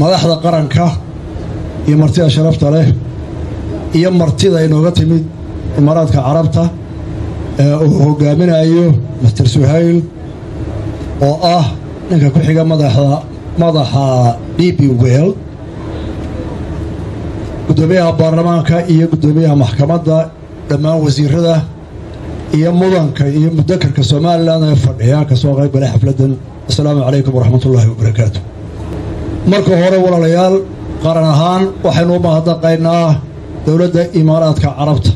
madaxda qaranka iyo martida sharafta leh iyo martida inooga timid imaaraadka carabta ee uu hogaaminayo master suhayl oo ah ninka ku xiga madaxda madaxa d b wel guddoomiyaha baarlamaanka iyo guddoomiyaha maxkamadda dhammaan wasiirada iyo mudanka iyo mudakarka somalilan ee fadhiya ka soo qayb galay xafladdan. Assalaamu calaykum waraxmat ullaahi wabarakaatu marka hore walaalayaal qaran ahaan waxaynu u mahadnaqaynaa dowladda imaaraadka carabta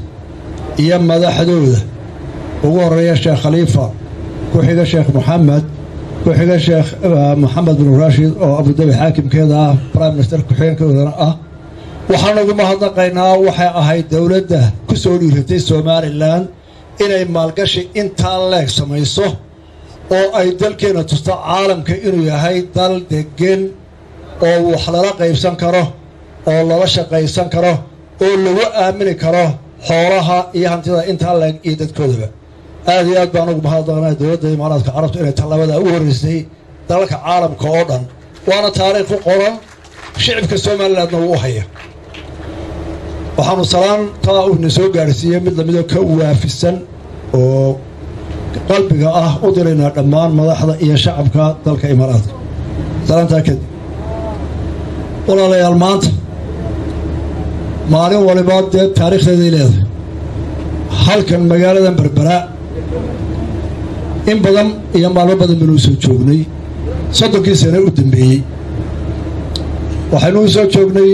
iyo madaxdooda. Ugu horreeya sheekh khaliifa ku xiga sheekh moxamed ku xiga sheekh moxamed bin raashid oo abudabi xaakimkeeda ah prime minister ku-xigeenkoodana ah. Waxaan ugu mahadnaqaynaa waxay ahayd dowladda ku soo dhiiratay somalilan inay maalgashi intaa leeg samayso oo ay dalkeenna tusto caalamka inuu yahay dal deggen oo wax lala qaybsan karo oo lala shaqaysan karo oo lagu aamini karo xoolaha iyo hantida intaa iyo dadkoodaba. Aad iyo aad baan ugu mahadnaqnaa dowladda imaaraadka carabta inay tallaabada ugu horreysay dalalka caalamka oo dhan. Waana taariikh ku qoran shicibka somalilandna wuu u haya waxaanu salaantaa uuna soo gaarhsiiyey mid lamidoo ka waafisan oo qalbiga ah u diraynaa dhammaan madaxda iyo shacabka dalka imaaraadka salaantaa kadib walaalayaal maanta maalin waliba dee taariikhdeeday leedahay halkan magaaladan berbera in badan iyo maalmo badan baynu u soo joognay soddonkii sane u dambeeyey waxaynu u soo joognay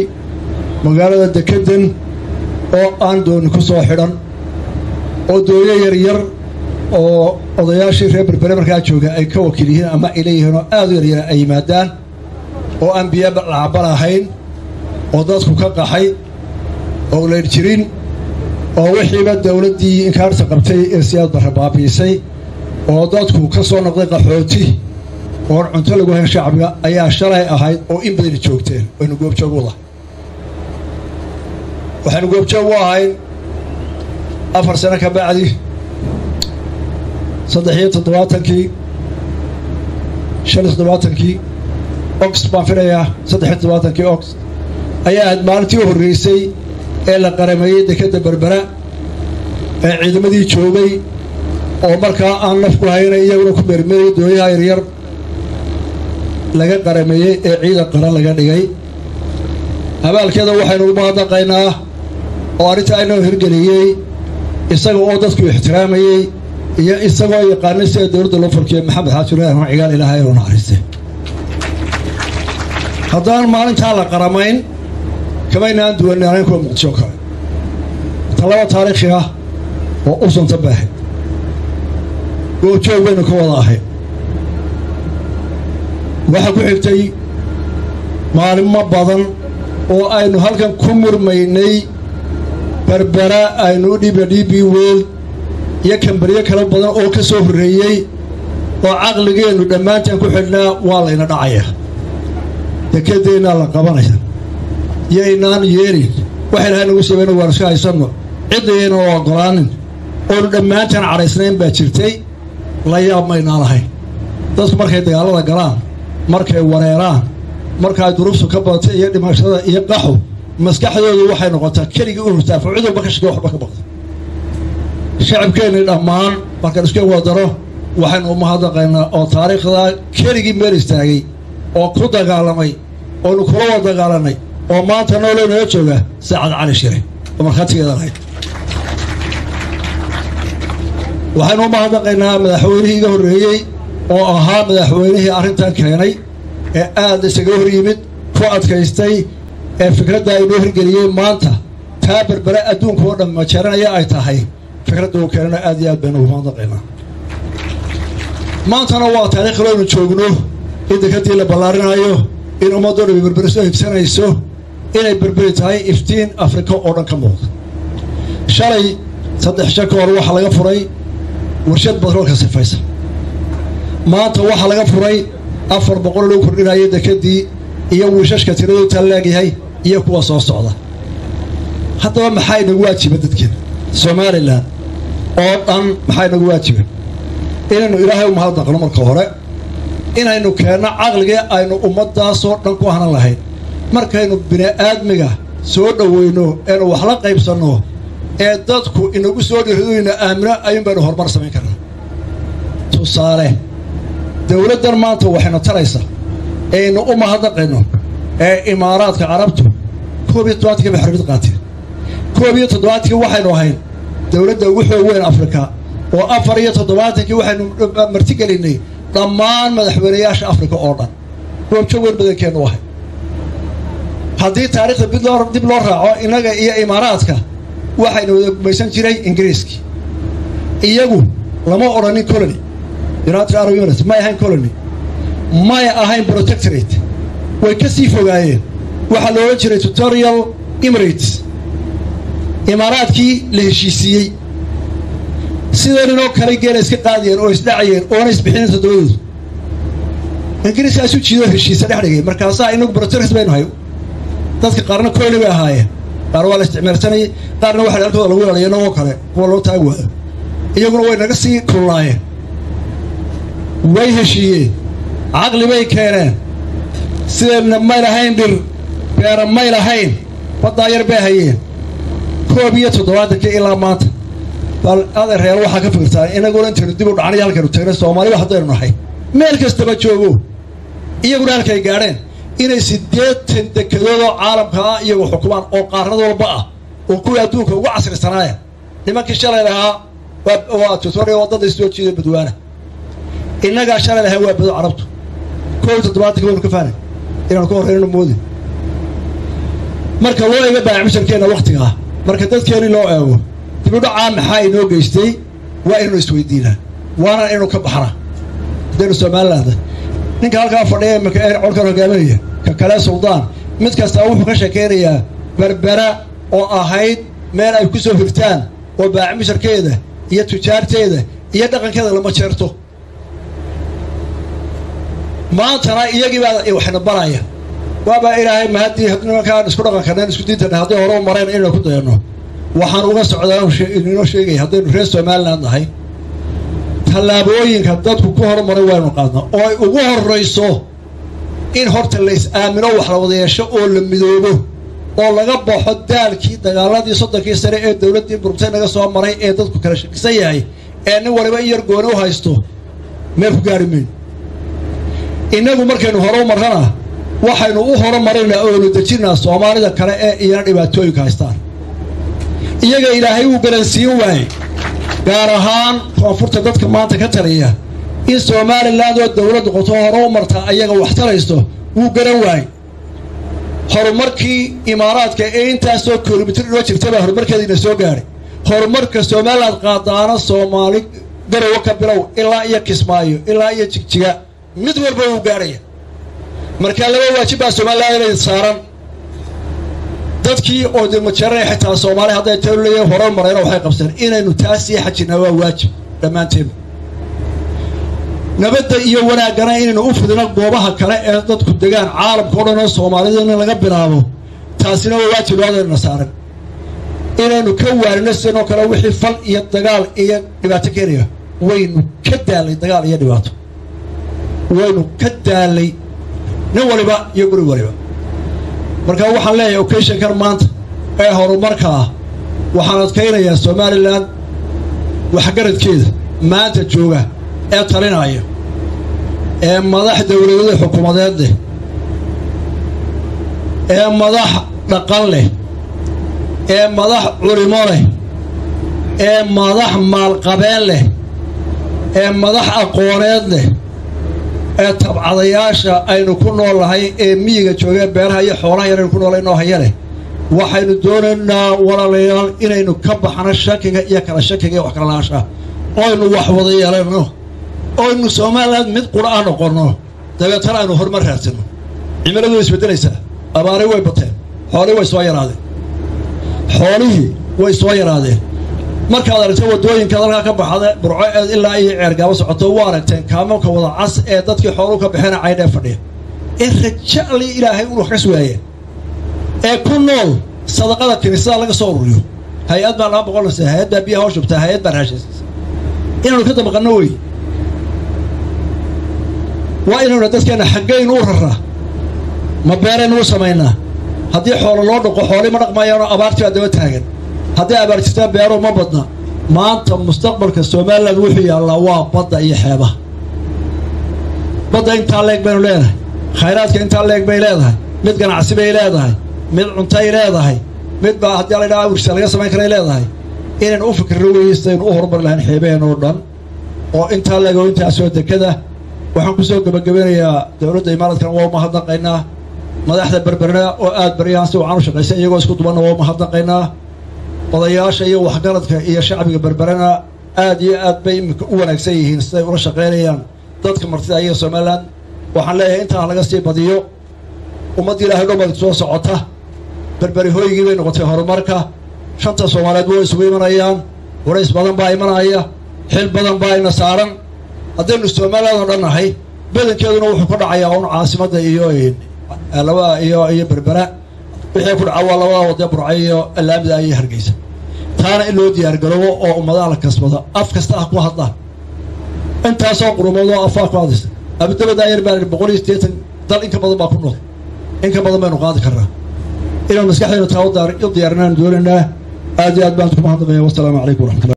magaalada dekedden oo aan dooni ku soo xidhan oo doonyo yaryar oo odayaashii reer berbere markaa jooga ay ka wakiil yihiin ama ay leeyihiin oo aad u yaryara ay yimaadaan oo aan biyo lacaba lahayn oo dadku ka qaxay oo leer jirin oo wixiiba dowladdii inkaarta qabtay ee siyaad barra baabiisay oo dadku ka soo noqday qaxooti oon cunto lagu hayn shacbiga ayaa shalay ahayd oo in badani joogteen. Waynu goobjoog lahay waxaynu goobjoog u ahayn afar sano ka bacdi saddex iyo toddobaatankii shan iyo toddobaatankii ox baan filayaa saddex iyo toddobaatankii ox ayaa ahayd maalintii u horreysay ee la qarameeyey dekedda berbera ee ciidamadii joogay oo markaa aan naf ku haynay iyaguna ku meermeeyey dooyaha yaryar laga qarameeyey ee ciidan qaran laga dhigay. Abaalkeeda waxaynu ugu mahadnaqaynaa oo arrintaa inoo hirgeliyey isaga oo dadku ixtiraamayey iyo isagoo yaqaanay sida dowladda loo falkiyo maxamed xaajiraan cigaal ilaahay oo naxariistay haddaan maalintaa la qaramayn kamaynaan duwanaanayn kuwa muqdisho kale. Tallaba taariikhi ah oo u santa baahay goobjoog baynu ka wada ahay. Waxaa ku xigtay maalimo badan oo aynu halkan ku murmaynay berbera aynu u dhiibna d b weel iyo kambaryo kala badan oo ka soo horreeyey oo caqligeennu dhammaantaan ku xidhnaa waa layna dhacaya dekedeennaa la qabanaya. Iyo inaan yeelin waxay lahay nagu sabayna waan iska haysanno. Ciddayayna oo oggolaanin oonu dhammaantaan cadhaysnayn baa jirtay. La yaab maynaan lahayn dadku markay dagaallada galaan markay wareeraan markaay duruuftu ka badatay iyo dhimashada iyo qaxu maskaxdoodu waxay noqotaa keligii u hurtaafo cid walba ka shakey waxba ka baqda shacabkeennii dhammaan markaan iska wadaro waxaynu u mahadnaqaynaa oo taariikhdaa keligii meel istaagay oo ku dagaalamay oonu kula wada dagaalanay oo maanta nooloo nala jooga saacad cali shire oo markhaatigeeda lahayd. Waxaynu u mahadnaqaynaa madaxweynihii iga horreeyey oo ahaa madaxweynihii arrintan keenay ee aad isaga hor yimid ku adkaystay ee fikradda aynoo hirgeliyey maanta. Taa berbere adduunka oo dhan majaranaya ay tahay fikradda uu keenana aad iyo aad baynu ugu mahadnaqaynaa. Maantana waa taariikh looynu joogno in dekadii la ballaarinaayo in ummadoo dhami berberi soo hibsanayso inay berberi tahay iftiin afrika oo dhan ka muuqda. Shalay saddex shan ka hor waxaa laga furay warshad batroolka sifaysa maanta waxaa laga furay afar boqol loo kordhinayo dekedii iyo wiishashka tiraduu tallaagyahay iyo kuwa soo socda. Haddaba maxaa inagu waajiba dadkeena? Somalilan oo dhan maxaa inagu waajiba inaynu ilaahay u mahadnaqno marka hore inaynu keenno caqligii aynu ummaddaasoo dhan ku hanan lahayn markaynu bini'aadmiga soo dhoweyno eenu wax la qaybsanno ee dadku inagu soo dhirdoyna aamino ayuun baynu horumar samayn karnaa. Tusaale dowladdan maanta waxaynu taraysa aynu u mahadnaqayno ee imaaraadka carabtu koob iyo toddobaatankii bay xorriyad qaateen. Koob iyo toddobaatankii waxaynu ahayn dowladda ugu xoog weyn afrika oo afar iyo toddobaatankii waxaynu martigelinnay dhammaan madaxweynayaasha afrika oo dhan. Goobjoog weyn badankeennu ahay haddii taariikhda dib loo raaco innaga iyo imaaraadka waxaynu wada gumaysan jiray ingiriiskii iyagu lama odhanin colony. United arab emirates may ahayn colony. May ahayn protectorate. Way ka sii fogaayeen. Waxaa la odhan jiray tutorial emirates. Imaaraadkii la heshiisiiyey sideeninoo kale geela iska qaadayeen oo isdhacayeen oona isbixinin toddobadoodu ingiriiska isu jiidoo heshiisa dhex dhigay. Markaasaa inagu protectorate baynu hay dadka qaarna colony bay ahaayeen qaar waa la isticmaalsanayay. Qaarna waxa halkooda lagu yeelaya inagoo kale. Kuwa loo taag waayo. Iyaguna way naga sii kululaayeen. Way heshiiyeen. Caqli bay keeneen. Sideedna may lahayn dhir beera may lahayn baddaa yar bay hayeen. Koob iyo toddobaatankii ilaa maanta bal adeerreer waxaa ka fikirtaa inaguna intaynu dib u dhacnay halkaynu tagnay soomaaliba haddaynu nahay. Meel kastaba joogo iyaguna halkay gaadheen inay siddeetan dekedoodoo caalamka ah iyagu xukumaan oo qaarad walba ah oo kuwii adduunka ugu casrisanaaya nimankii shalay lahaa waa tutoriya waddada isoo jiiday badwaana. Innagaa shalay lahaa waa bado carabtu. Koob toddobaatankii waynu ka fahnay inaanu ka horreynano moodi marka loo eega baacmisharkeenna wakhtigaa marka dadkeennii loo eego dibudhacaa maxaa inoo geystay? Waa inaynu isweydiinaa. Waana inaynu ka baxnaa haddaynu somalilaanda ninka halkaa fadhiya colkan hogaaminaya ka kale suldaan mid kastaa wuxuu ka sheekaynayaa berbera oo ahayd meel ay ku soo hirtaan oo baacmisharkeeda iyo tujaarteeda iyo dhaqankeeda lama jeerto. Maantana iyagii baa waxna baraya. Waabaa ilaahay mahaddii nimankaan isku dhaqankaneen isku diintana hadday hore u mareen inaynu ku dayanno waxaan uga socdaa inoo sheegaya haddaynu reer somaliland nahay tallaabooyinka dadku ku horumaray waynu qaadna oo ay ugu horrayso in horta la is-aamino wax la wada yeesho oo la midoobo oo laga baxo daalkii dagaaladii soddonkii sane ee dowladdii burubtay naga soo maray ee dadku kala shakisan yahay ee nin waliba in yar gooni u haysto meel ku gaari mayn. Innagu markaynu hore u waxaynu u horumarinaa oonu dejinaa soomaalida kale ee iyana dhibaatooyinka haystaan iyaga ilaahay wuu garansiin waayey gaar ahaan koonfurta dadka maanta ka taliya. In somaliland oo dowlad noqoto hore u martaa ayaga wax taraysto wuu garan waayey. Horumarkii imaaraadka ee intaasoo kilomitir inoo jirta baa horumarkeediina soo gaadhay horumarka somaliland qaadaana soomaali garowo ka bilow ilaa iyo kismaayo ilaa iyo jigjiga. Mid walba wuu gaadhaya markaa laba waajib baa somaliland saaran dadkii oo dirmajeeranay xitaa soomaali hadday taleya hore marayna waxay qabseen inaynu sii xajinaa waa waajib dhammaanteeda nabadda iyo wanaaggana inaynu u fidino goobaha kale ee dadku degaan caalamka o dhan oo soomaalida in laga bilaabo taasina waa waajib labadayna saaran inaynu ka waarino sidoo kale wixii fal iyo dagaal iyo dhibaato keenaya waynu ka daalay dagaal iyo dhibaato. Waynu ka daalay nin waliba iyo guri waliba marka waxaan leeyahay occasionkan maanta ee horumarka ah. Waxaan adkaynayaa somalilan waxgaradkeeda maanta jooga ee talinaya ee madax dowladada xukuumadeed leh ee madax dhaqan leh ee madax culimo leh ee madax maalqabeen leh ee madax aqooneed leh ee tabcadayaasha aynu ku noolnahay ee miyiga joogee beeraha iyo xoolaha yar aynu ku noolay noo haya waxaynu doonaynaa walaalayaal inaynu ka baxno shakiga iyo kala shakiga iyo wax kala lahaanshaha oynu wax wada yeelanno oynu somaliland mid qura ah noqonno dabeetana aynu horumar raadsano cimiladu way isbeddelaysaa abaari way bateen xoolihii way soo yaraadeen. Xoolihii way soo yaraadeen markaad aragta waddooyinkaad halkaa ka baxda burco eed ilaa iyo ceergaabo socoto waa aragteen kaamoonka wada cas ee dadkii xooluhu ka baxeena caydhee fadhiya. Ee rajali ilaahay unu wax ka sugaayeen ee ku nool sadaqada kiniisada laga soo ururiyo. Hay'ad baa laba boqol nase hay'ad baa biyaha hoshubtaa hay'ad baa raashiisaysa inaanu ka dabaqanno wey waa inaynu dadkeenna xaggaynu u raraa ma beeraynu u samaynaa. Haddii xoolo loo dhaqo xoolii ma dhaqmayaanoo abaartii baa daba taagan haddii abaar jirtaa beero ma badna. Maanta mustaqbalka somalilan wuxuu yaallaa waa badda iyo xeebaha. Badda intaa leeg baynu leenahay khayraadka intaa leeg bay leedahay. Mid ganacsi bay leedahay. Mid cuntay leedahay. Mid baa haddii la ydhaha awrsa laga samayn karay leedahay. Inaynu u fikirro weystaynu u horumari lahayn xeebaheen oo dhan oo intaa leeg oo intaasoo dekada waxaan ku soo gebagabanayaa dowladda imaaradkan waa umahadnaqaynaa madaxda berberna oo aad baryahan si wacan u shaqaysa iyagoo isku dubanna waa umahadnaqaynaa odayaasha iyo waxgaradka iyo shacbiga berberana aad iyo aad bay iminka u wanaagsan yihiin siday ula shaqaynayaan dadka martida ayaga somalilan waxaan leeyahay intaa laga sii badiyo ummadda ilaahay dhomad soo socota berberi hooygii bay noqotay horumarka. Shanta soomaaliyeed waa isugu imanayaan warays badan baa imanaya xil badan baa ina saaran. Haddaynu somaliland oo dhan nahay badankeeduna wuxuu ka dhacayaa un caasimadda iyo labada iyo iyo berbera wixii ku dhaca waa labada wadee burca iyo iyo hargeysa. Taana in loo diyaargaroobo oo ummadaha la kasbado af kasta ah ku hadlaan intaasoo qurumood oo afaa ku hadlaysa. Abudabada ayar baa boqol iyo siddeetan dal in ka badan baa ku nool. In badan baynu qaadi karnaa inaan maskaxdeena taa u diyaarinaan doonaynaa aad iyo aad baan ku mahadnaqaya wasalaamu calaykum waraxmatullah